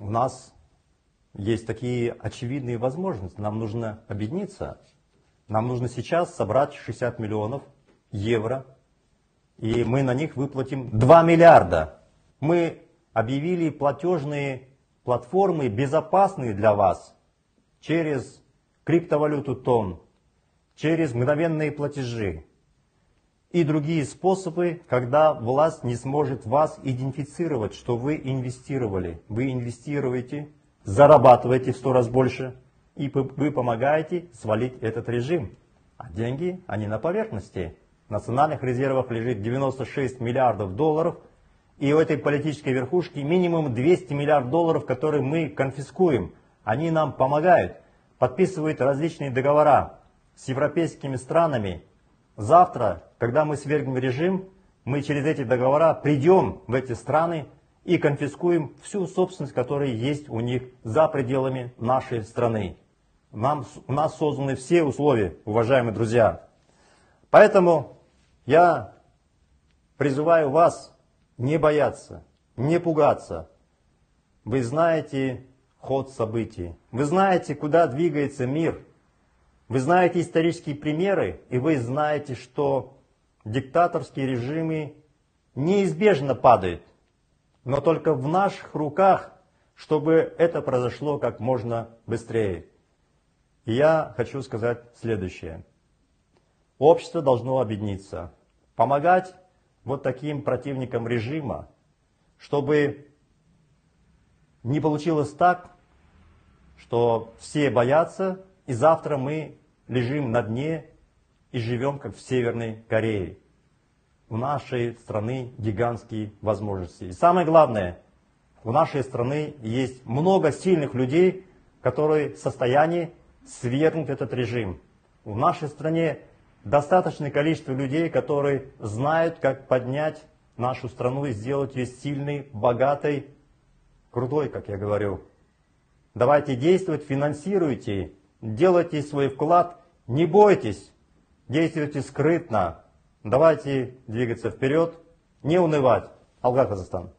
У нас есть такие очевидные возможности. Нам нужно объединиться. Нам нужно сейчас собрать 60 миллионов евро, и мы на них выплатим 2 миллиарда. Мы объявили платежные платформы безопасные для вас через криптовалюту ТОН, через мгновенные платежи и другие способы, когда власть не сможет вас идентифицировать, что вы инвестировали. Вы инвестируете, зарабатываете в сто раз больше, и вы помогаете свалить этот режим. А деньги, они на поверхности. В национальных резервах лежит 96 миллиардов долларов, и у этой политической верхушки минимум 200 миллиардов долларов, которые мы конфискуем. Они нам помогают, подписывают различные договора с европейскими странами. Завтра, когда мы свергнем режим, мы через эти договора придем в эти страны и конфискуем всю собственность, которая есть у них за пределами нашей страны. Нам, у нас созданы все условия, уважаемые друзья. Поэтому я призываю вас не бояться, не пугаться. Вы знаете ход событий. Вы знаете, куда двигается мир. Вы знаете исторические примеры, и вы знаете, что диктаторские режимы неизбежно падают. Но только в наших руках, чтобы это произошло как можно быстрее. И я хочу сказать следующее. Общество должно объединиться, помогать вот таким противникам режима, чтобы не получилось так, что все боятся, и завтра мы лежим на дне и живем, как в Северной Корее. У нашей страны гигантские возможности. И самое главное, у нашей страны есть много сильных людей, которые в состоянии свергнуть этот режим. В нашей стране достаточное количество людей, которые знают, как поднять нашу страну и сделать ее сильной, богатой, крутой, как я говорю. Давайте действовать, финансируйте, делайте свой вклад, не бойтесь, действуйте скрытно. Давайте двигаться вперед, не унывать. Алга Казахстан.